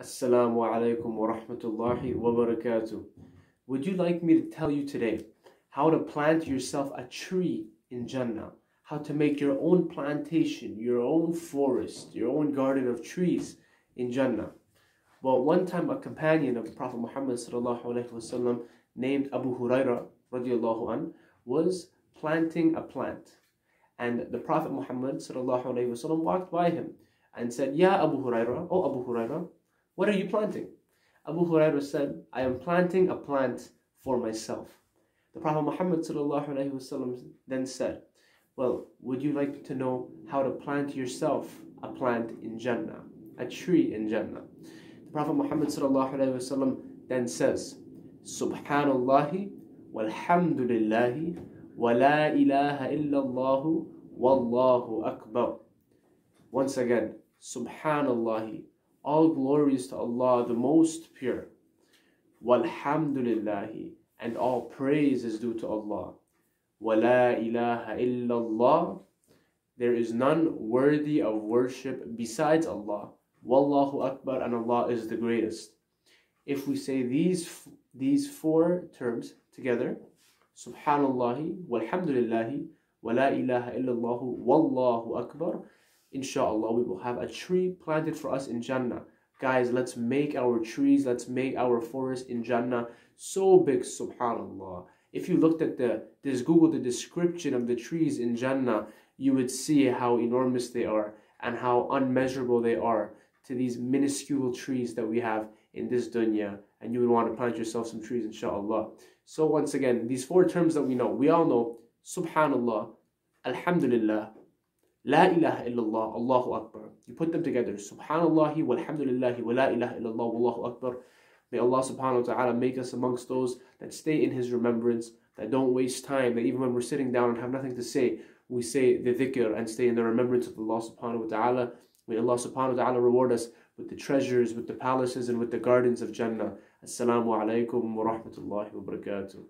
Assalamu alaikum wa rahmatullahi wa barakatuh. Would you like me to tell you today how to plant yourself a tree in Jannah? How to make your own plantation, your own forest, your own garden of trees in Jannah? Well, one time a companion of the Prophet Muhammad wasallam named Abu Huraira an, was planting a plant. And the Prophet Muhammad wasallam walked by him and said, Ya Abu Huraira, oh Abu Huraira, what are you planting? Abu Huraira said, I am planting a plant for myself. The Prophet Muhammad then said, Well, would you like to know how to plant yourself a plant in Jannah, a tree in Jannah? The Prophet Muhammad then says, Subhanallah walhamdulillah wa la ilaha illallah wallahu akbar. Once again, Subhanallah, all glories to Allah, the most pure. Walhamdulillah, and all praise is due to Allah. Wa la ilaha illallah, there is none worthy of worship besides Allah. Wallahu Akbar, and Allah is the greatest. If we say these, these four terms together, Subhanallah, walhamdulillah, wa la ilaha illallah, wallahu akbar, inshallah we will have a tree planted for us in Jannah. Guys, let's make our trees, let's make our forest in Jannah so big, subhanallah. If you looked at the, this Google, the description of the trees in Jannah, you would see how enormous they are and how unmeasurable they are to these minuscule trees that we have in this dunya. And you would want to plant yourself some trees, inshallah. So once again, these four terms that we know, we all know, subhanallah, alhamdulillah, La ilaha illallah, Allahu Akbar. You put them together. Subhanallah walhamdulillah wa la ilaha illallah wallahu Akbar. May Allah subhanahu wa ta'ala make us amongst those that stay in His remembrance, that don't waste time, that even when we're sitting down and have nothing to say, we say the dhikr and stay in the remembrance of Allah subhanahu wa ta'ala. May Allah subhanahu wa ta'ala reward us with the treasures, with the palaces, and with the gardens of Jannah. Assalamu alaikum wa rahmatullahi wa barakatuh.